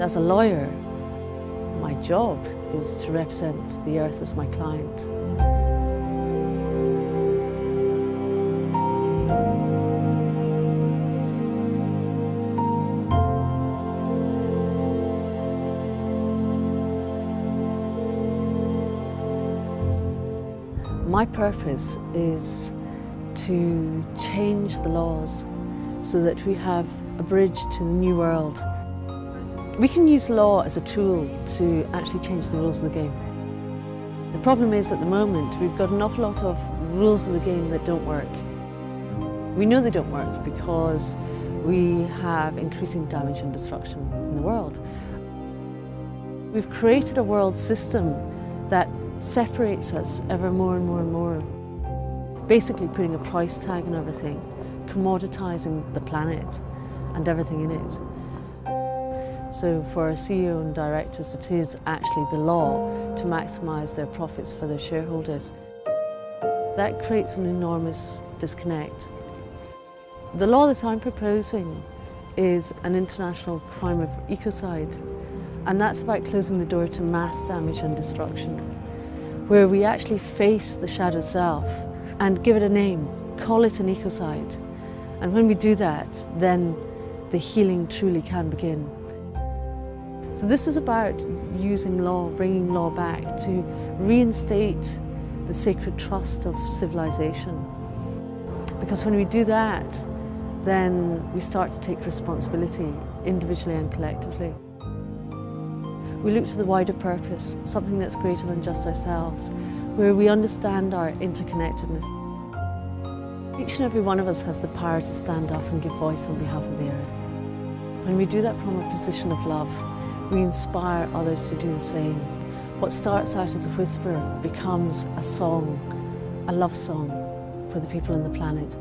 as a lawyer, my job is to represent the earth as my client. My purpose is to change the laws so that we have a bridge to the new world. We can use law as a tool to actually change the rules of the game. The problem is at the moment we've got an awful lot of rules of the game that don't work. We know they don't work because we have increasing damage and destruction in the world. We've created a world system that separates us ever more and more and more. Basically putting a price tag on everything, commoditizing the planet and everything in it. So for a CEO and directors, it is actually the law to maximise their profits for their shareholders. That creates an enormous disconnect. The law that I'm proposing is an international crime of ecocide, and that's about closing the door to mass damage and destruction where we actually face the shadow self and give it a name, call it an ecocide. And when we do that, then the healing truly can begin. So this is about using law, bringing law back to reinstate the sacred trust of civilization. Because when we do that, then we start to take responsibility individually and collectively. We look to the wider purpose, something that's greater than just ourselves, where we understand our interconnectedness. Each and every one of us has the power to stand up and give voice on behalf of the earth. When we do that from a position of love, we inspire others to do the same. What starts out as a whisper becomes a song, a love song for the people on the planet.